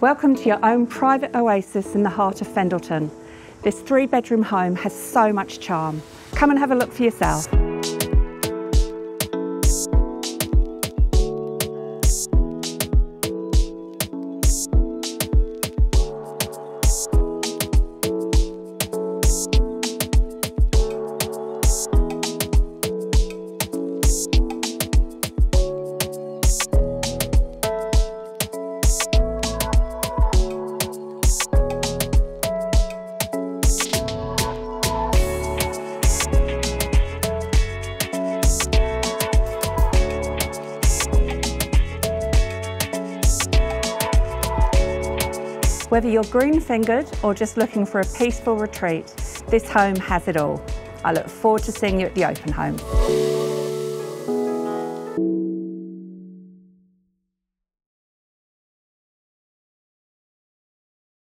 Welcome to your own private oasis in the heart of Fendalton. This three bedroom home has so much charm. Come and have a look for yourself. Whether you're green fingered or just looking for a peaceful retreat, this home has it all. I look forward to seeing you at the open home.